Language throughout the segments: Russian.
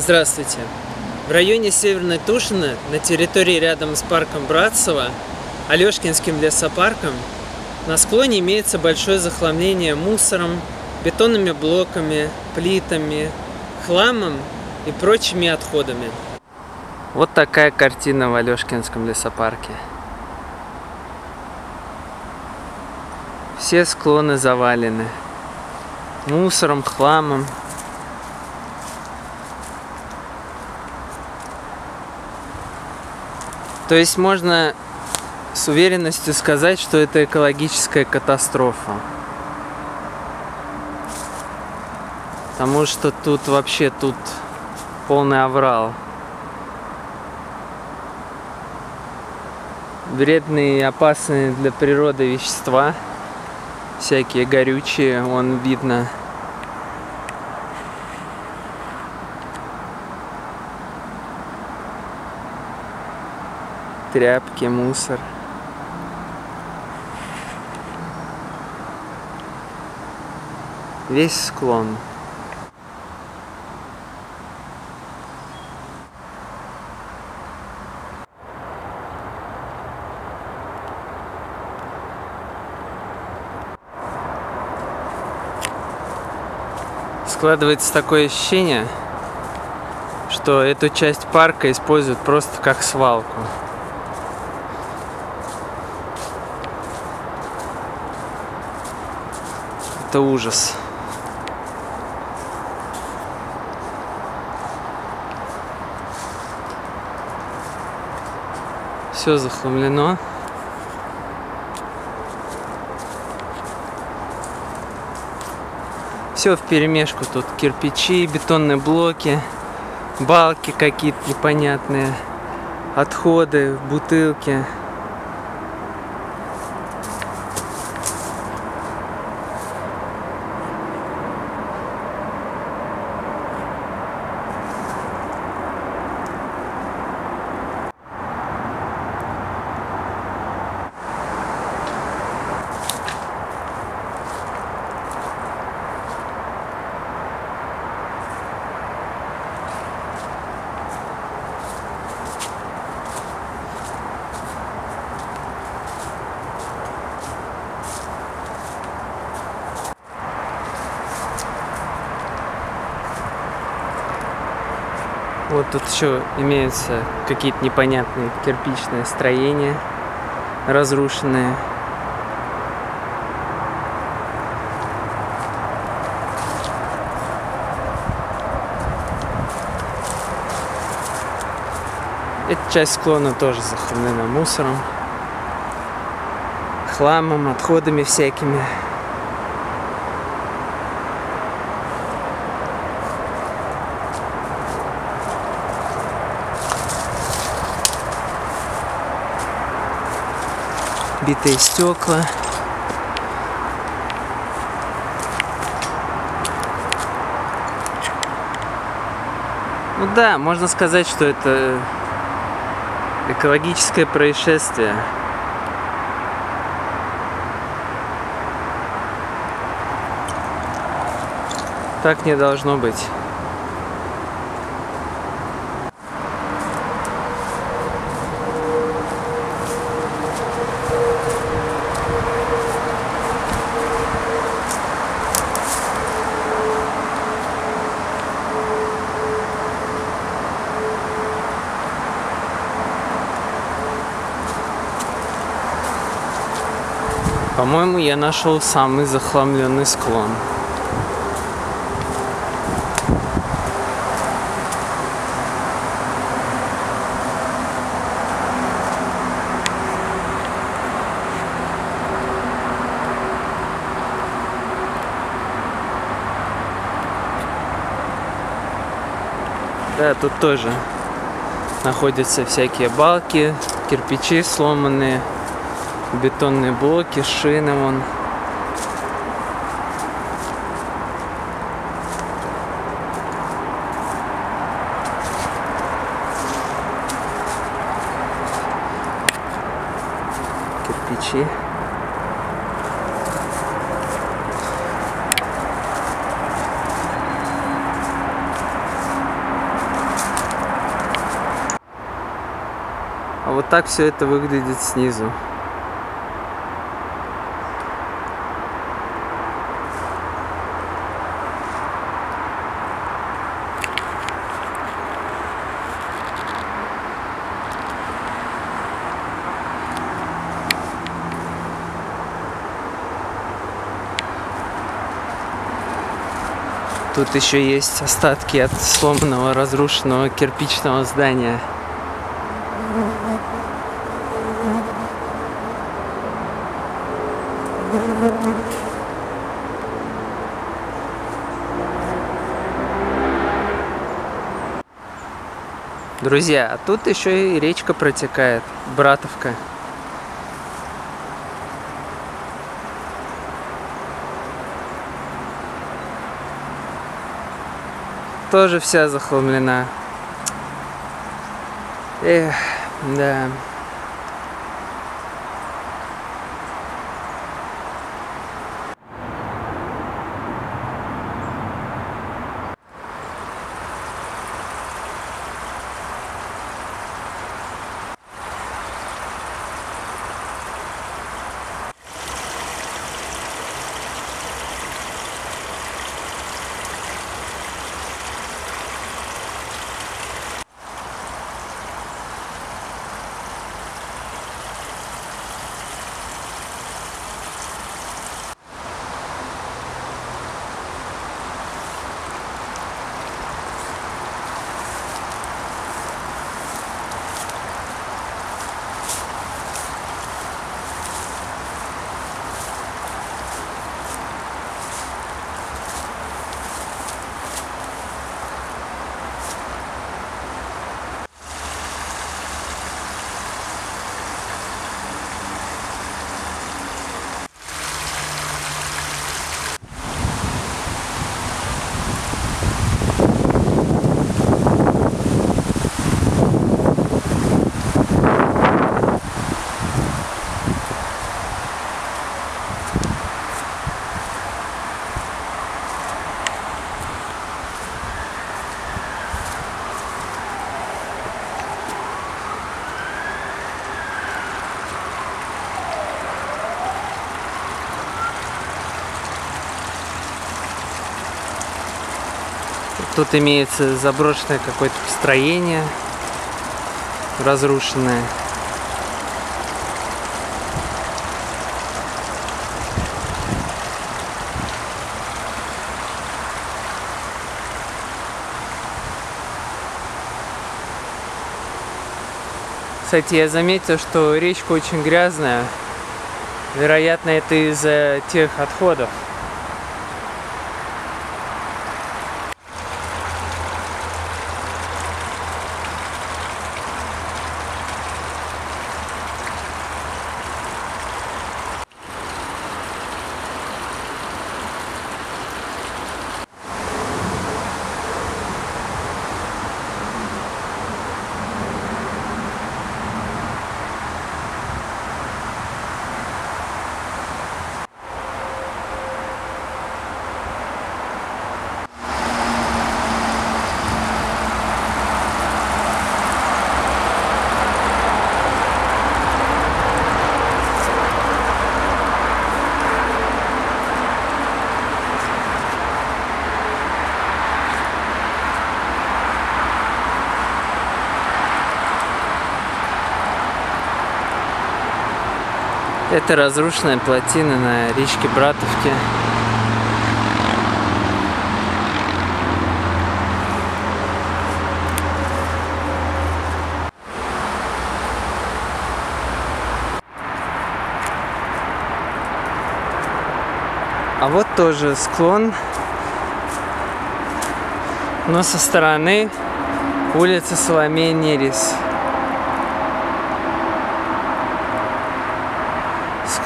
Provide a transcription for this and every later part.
Здравствуйте. В районе Северной Тушины, на территории рядом с парком Братцево, Алешкинским лесопарком, на склоне имеется большое захламление мусором, бетонными блоками, плитами, хламом и прочими отходами. Вот такая картина в Алешкинском лесопарке. Все склоны завалены мусором, хламом. То есть можно с уверенностью сказать, что это экологическая катастрофа. Потому что тут вообще тут полный аврал. Вредные и опасные для природы вещества, всякие горючие, вон видно. Тряпки, мусор. Весь склон. складывается такое ощущение, что эту часть парка используют просто как свалку. Это ужас. Все захламлено. Все в перемешку тут. Кирпичи, бетонные блоки, балки какие-то непонятные, отходы, бутылки. Вот тут еще имеются какие-то непонятные кирпичные строения, разрушенные. Эта часть склона тоже захламлена мусором, хламом, отходами всякими. Битые стекла. Ну да, можно сказать, что это экологическое происшествие. Так не должно быть. По-моему, я нашел самый захламленный склон. Да, тут тоже находятся всякие балки, кирпичи сломанные бетонные блоки, шины вон. Кирпичи. А вот так все это выглядит снизу. Тут еще есть остатки от сломанного, разрушенного кирпичного здания. Друзья, а тут еще и речка протекает, Братовка. Тоже вся захламлена. Эх, да. Тут имеется заброшенное какое-то строение, разрушенное. Кстати, я заметил, что речка очень грязная. Вероятно, это из-за тех отходов. Это разрушенная плотина на речке Братовке. А вот тоже склон, но со стороны улицы Соломея Нерис.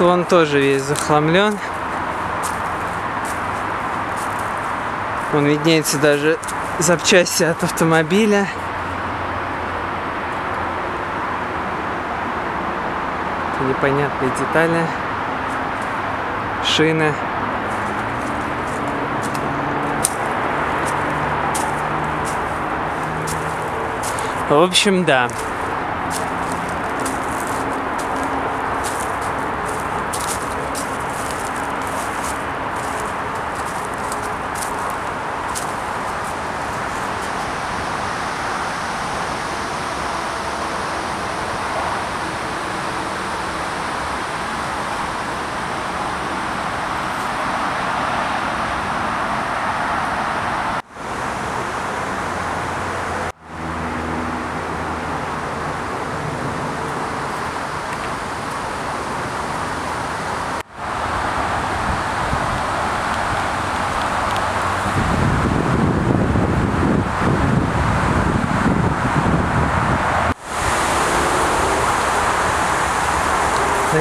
Склон тоже весь захламлен. Он виднеется даже запчасти от автомобиля. Это непонятные детали. Шины. В общем, да.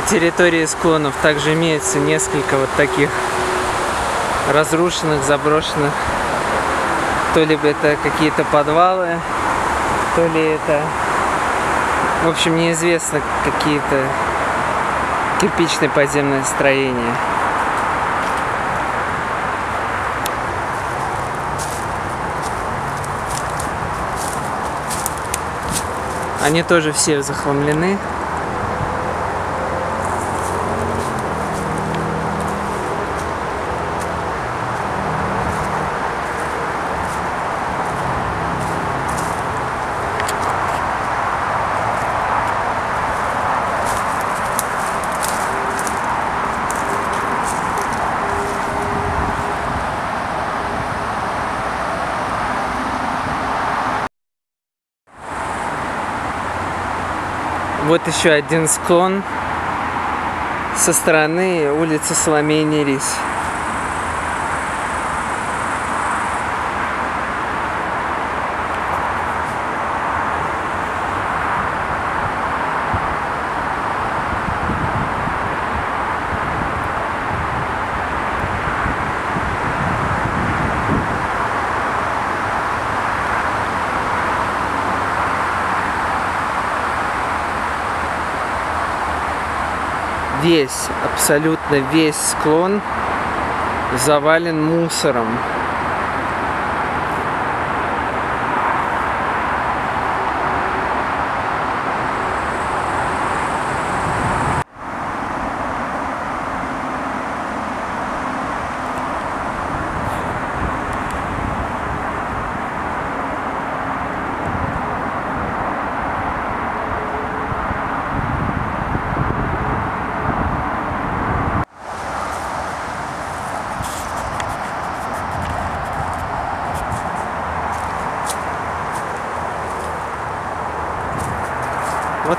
Территории склонов также имеется несколько вот таких разрушенных, заброшенных. То ли это какие-то подвалы, то ли это, в общем, неизвестно какие-то кирпичные подземные строения. Они тоже все захламлены. Вот еще один склон со стороны улицы Соломея Нерись. Весь, абсолютно весь склон завален мусором.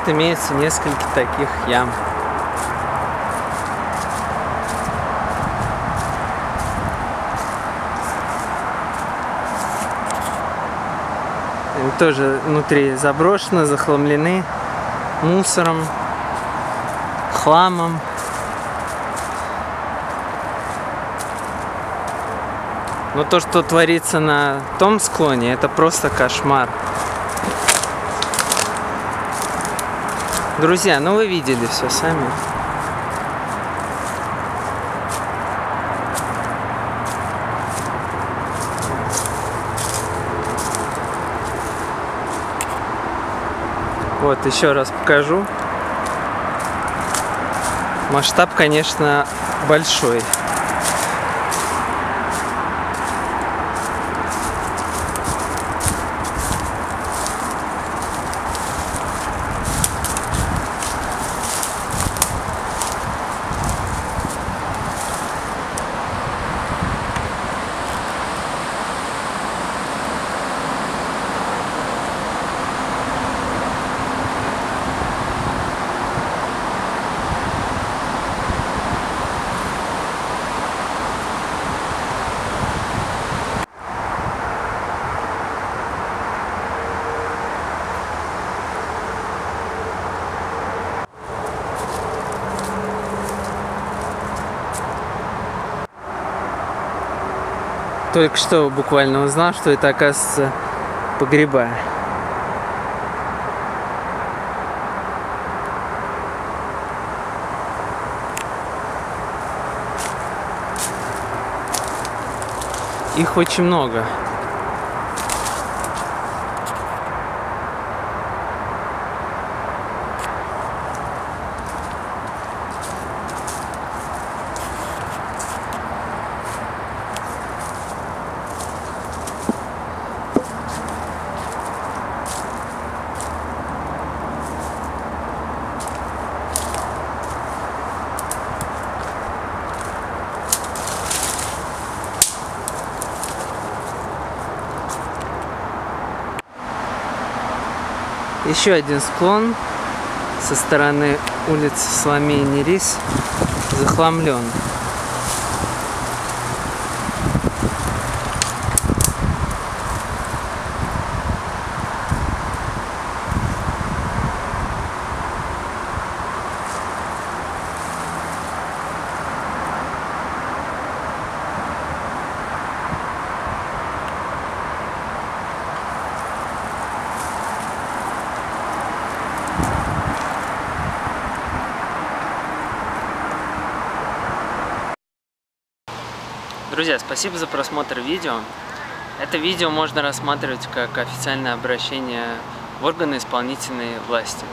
Вот имеется несколько таких ям. Тоже внутри заброшены, захламлены мусором, хламом. Но то, что творится на том склоне, это просто кошмар. Друзья, ну вы видели все сами. Вот, еще раз покажу. Масштаб, конечно, большой. Только что буквально узнал, что это оказывается погреба. Их очень много. Еще один склон со стороны улицы Соломея Нерис захламлен. Друзья, спасибо за просмотр видео. Это видео можно рассматривать как официальное обращение в органы исполнительной власти.